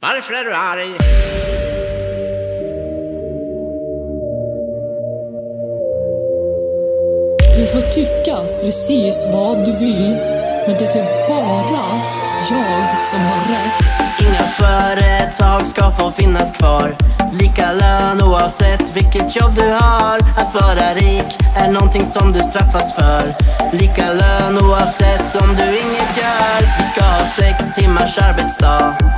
Varför är du arg? Du får tycka precis vad du vill, men det är bara jag som har rätt. Inga företag ska få finnas kvar. Lika lön oavsett vilket jobb du har. Att vara rik är någonting som du straffas för. Lika lön oavsett om du inget gör. Vi ska ha sex timmars arbetsdag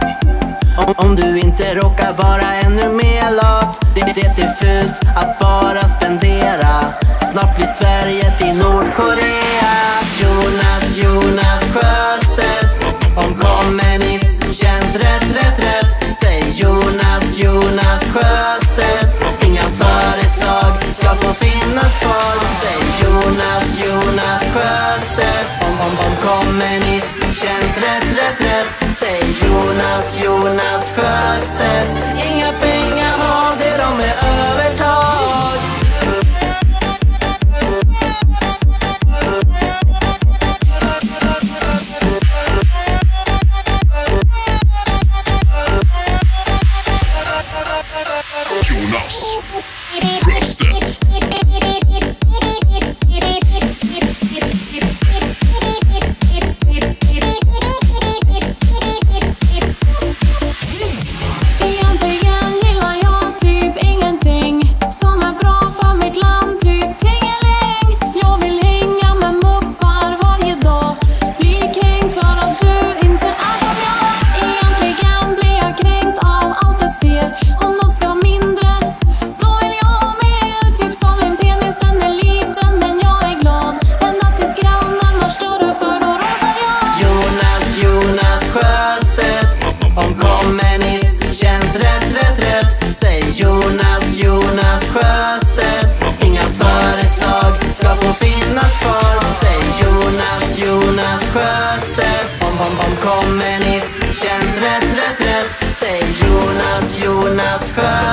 om, du inte råkar vara ännu mer lat det, det är fult att bara spendera. Snart blir Sverige till Nordkorea. Jonas, Jonas Sjöstedt Om kommunism känns rätt, rätt, rätt. Säg Jonas, Jonas Sjöstedt Inga företag ska få finnas kvar. Säg Jonas, Jonas Sjöstedt Om, om, om kommunism känns rätt, rätt, rätt. Jonas. Sjöstedt Egentligen Jonas, Jonas Sjöstedt. Inga företag ska få finnas kvar. Säg Jonas, Jonas Sjöstedt. Om, om, om kommunism känns rätt, rätt, rätt. Säg Jonas, Jonas Sjöstedt.